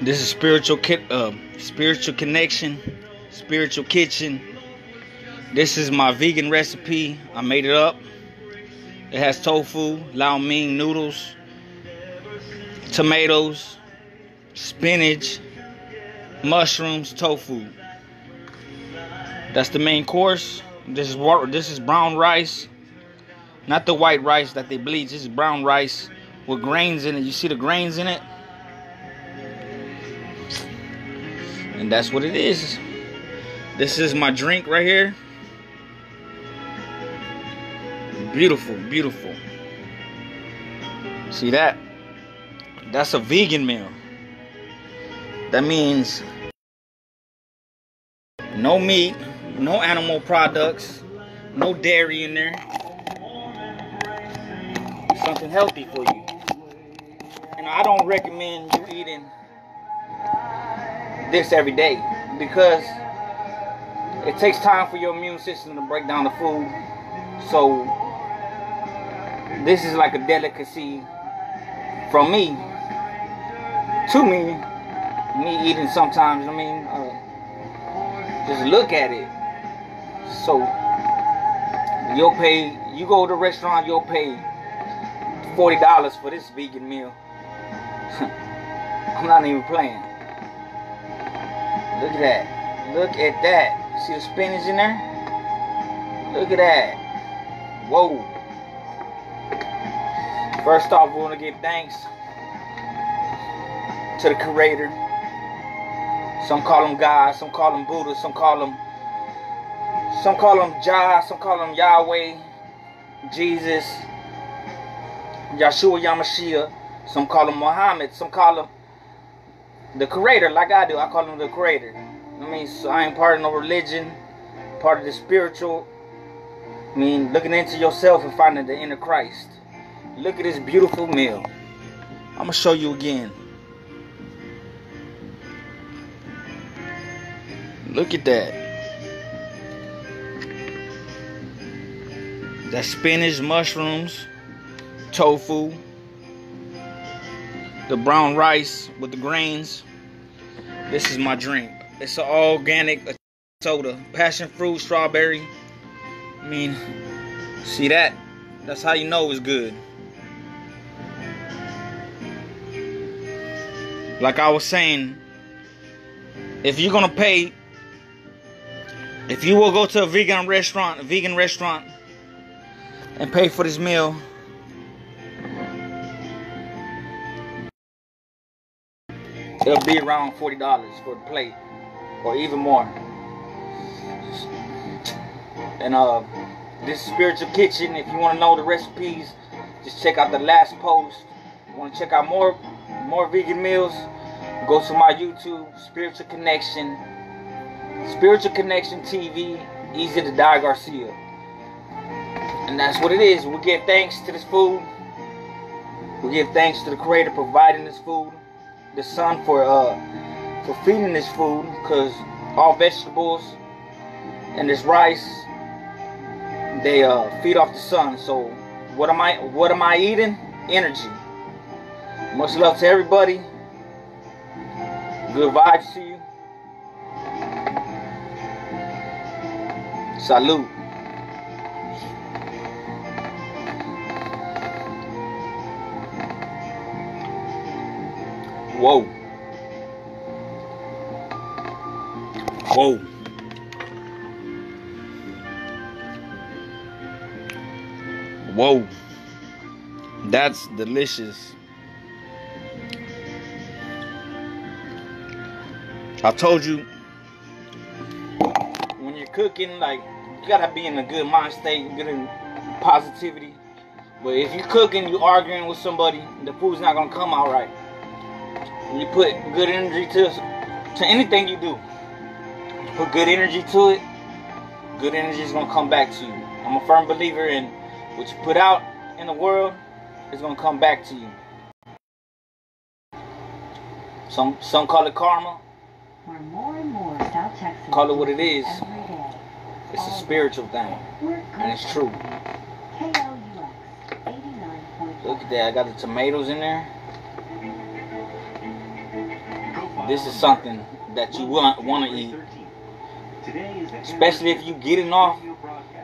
This is spiritual uh, spiritual connection, spiritual kitchen. This is my vegan recipe. I made it up. It has tofu, lo mein noodles, tomatoes, spinach, mushrooms, tofu. That's the main course. This is what this is brown rice, not the white rice that they bleach. This is brown rice with grains in it. You see the grains in it? And that's what it is. This is my drink right here. Beautiful, beautiful. See that? That's a vegan meal. That means no meat, no animal products, no dairy in there. Something healthy for you. And I don't recommend you eating this every day because it takes time for your immune system to break down the food. So this is like a delicacy from me to me. Me eating sometimes. I mean, uh, just look at it. So you'll pay. You go to the restaurant, you'll pay forty dollars for this vegan meal. I'm not even playing. Look at that. Look at that. See the spinach in there? Look at that. Whoa. First off, we want to give thanks to the creator. Some call him God, some call him Buddha, some call him some call him Jah, some call him Yahweh, Jesus, Yeshua HaMashiach, some call him Muhammad, some call him the creator, like I do. I call him the creator. I mean, so I ain't part of no religion, part of the spiritual. I mean, looking into yourself and finding the inner Christ. Look at this beautiful meal. I'm gonna show you again. Look at that. That spinach, mushrooms, tofu, the brown rice with the grains. This is my drink. It's an organic soda, passion fruit, strawberry. I mean, see that? That's how you know it's good. Like I was saying, if you're gonna pay, if you will go to a vegan restaurant, a vegan restaurant, and pay for this meal, it'll be around forty dollars for the plate, or even more. And uh, this spiritual kitchen. If you want to know the recipes, just check out the last post. Want to check out more more vegan meals? Go to my YouTube, Spiritual Connection, Spiritual Connection TV, Easy to Die Garcia. And that's what it is. We give thanks to this food. We give thanks to the Creator providing this food, the Sun for uh for feeding this food, because all vegetables and this rice they uh feed off the sun. So what am I what am I eating? Energy. Much love to everybody. Good vibes to you. Salute. Whoa. Whoa. Whoa. That's delicious. I told you when you're cooking, like you gotta be in a good mind state, good in positivity. But if you're cooking, you're arguing with somebody, the food's not gonna come out right. When you put good energy to to anything you do, put good energy to it. Good energy is gonna come back to you. I'm a firm believer in what you put out in the world is gonna come back to you. Some some call it karma. More and more South Texans Call it what it is. It's a spiritual thing, and it's true. Look at that. I got the tomatoes in there. This is something that you want want to eat, especially if you're getting off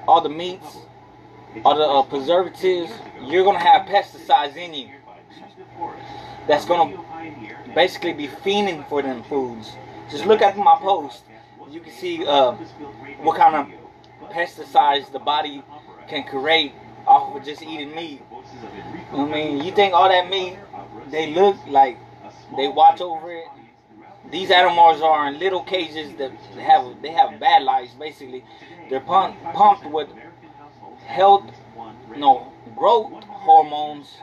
all the meats, all the uh, preservatives. You're gonna have pesticides in you. That's gonna basically be fiending for them foods. Just look at my post. You can see uh, what kind of pesticides the body can create off of just eating meat. I mean, you think all that meat, they look like they watch over it. These animals are in little cages that have they have bad lives. Basically, they're pumped pumped with health, no growth hormones,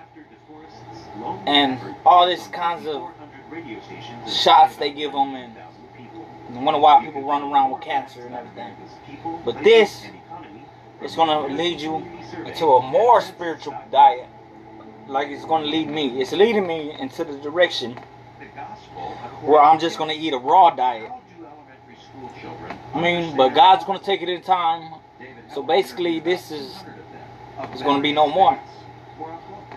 and all these kinds of shots they give them, and I wonder why people run around with cancer and everything. But this is gonna lead you into a more spiritual diet. Like it's gonna lead me. It's leading me into the direction where I'm just gonna eat a raw diet. I mean, but God's gonna take it in time. So basically, this is is gonna be no more.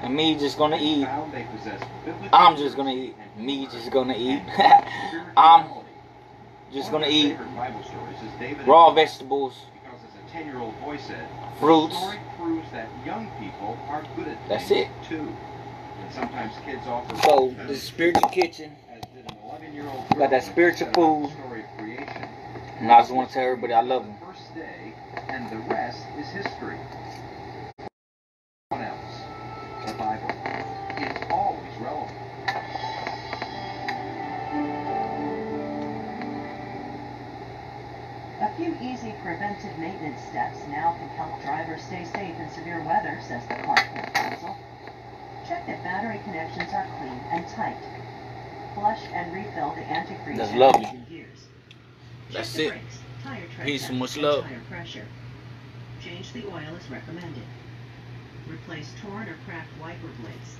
And me just gonna eat. I'm just gonna eat. Me just gonna eat. I'm just gonna eat raw vegetables, fruits. That's it. Sometimes kids offer So the spiritual kitchen. as did an 11-year-old Got that spiritual food. story of creation. And I just want to tell everybody I love them. First day, and the rest is history. What else? The Bible. It's always relevant. A few easy preventive maintenance steps now can help drivers stay safe in severe weather, says the Car Care Council. Check that battery connections are clean and tight. Flush and refill the antifreeze That's lovely. That's it. brakes, Peace and much love. Tire pressure. Change the oil as recommended. Replace torn or cracked wiper blades.